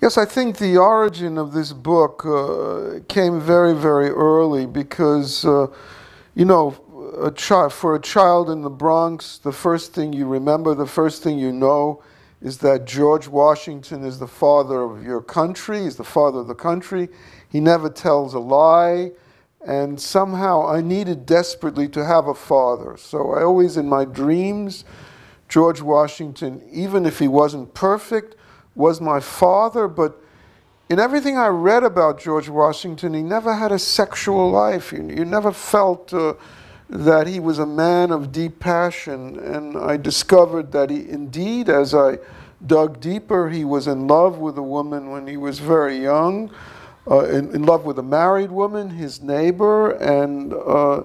Yes, I think the origin of this book uh, came very, very early because, uh, you know, a for a child in the Bronx, the first thing you remember, the first thing you know, is that George Washington is the father of your country, he's the father of the country. He never tells a lie. And somehow I needed desperately to have a father. So I always, in my dreams, George Washington, even if he wasn't perfect, was my father, but in everything I read about George Washington, he never had a sexual life. You, you never felt uh, that he was a man of deep passion. And I discovered that he, indeed, as I dug deeper, he was in love with a woman when he was very young, uh, in, in, love with a married woman, his neighbor, and uh,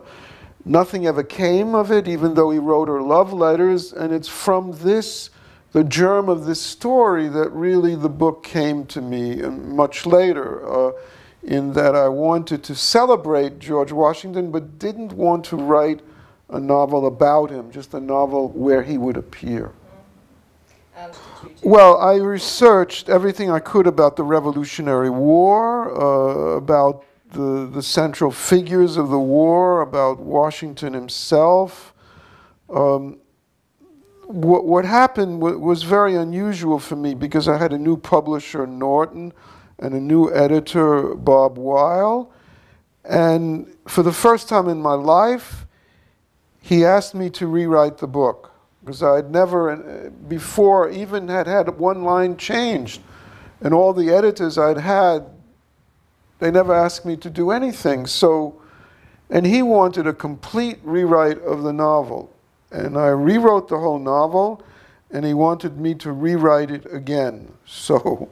nothing ever came of it, even though he wrote her love letters. And it's from this the germ of this story that really the book came to me much later, uh, in that I wanted to celebrate George Washington, but didn't want to write a novel about him, just a novel where he would appear. Well, I researched everything I could about the Revolutionary War, uh, about the, the central figures of the war, about Washington himself. Um, what, what happened was very unusual for me because I had a new publisher, Norton, and a new editor, Bob Weil. And for the first time in my life, he asked me to rewrite the book because I had never uh, before even had had one line changed. And all the editors I'd had, they never asked me to do anything. So, and he wanted a complete rewrite of the novel. And I rewrote the whole novel, and he wanted me to rewrite it again. So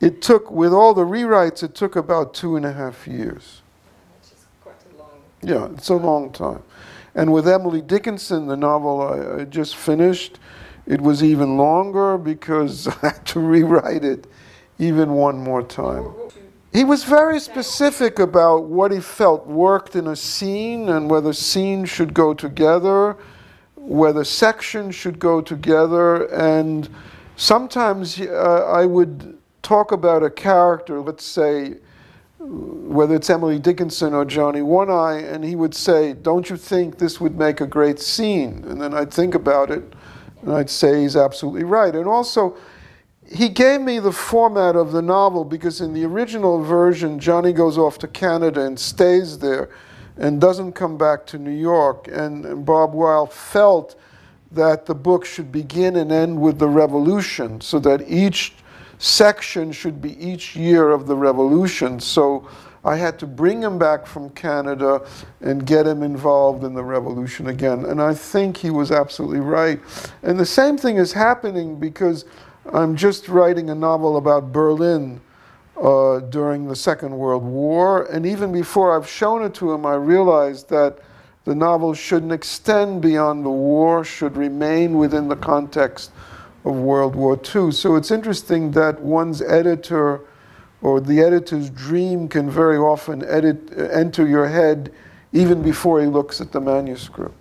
it took, with all the rewrites, it took about two and a half years. Which is quite a long Yeah, it's a long time. And with Emily Dickinson, the novel I, I just finished, it was even longer because I had to rewrite it even one more time. He was very specific about what he felt worked in a scene and whether scenes should go together whether sections should go together. And sometimes uh, I would talk about a character, let's say, whether it's Emily Dickinson or Johnny One Eye, and he would say, Don't you think this would make a great scene? And then I'd think about it, and I'd say he's absolutely right. And also, he gave me the format of the novel because in the original version, Johnny goes off to Canada and stays there and doesn't come back to New York. And, and Bob Weil felt that the book should begin and end with the revolution so that each section should be each year of the revolution. So I had to bring him back from Canada and get him involved in the revolution again. And I think he was absolutely right. And the same thing is happening because I'm just writing a novel about Berlin uh, during the Second World War. And even before I've shown it to him, I realized that the novel shouldn't extend beyond the war, should remain within the context of World War II. So it's interesting that one's editor or the editor's dream can very often edit, enter your head even before he looks at the manuscript.